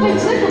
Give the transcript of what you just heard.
对，其。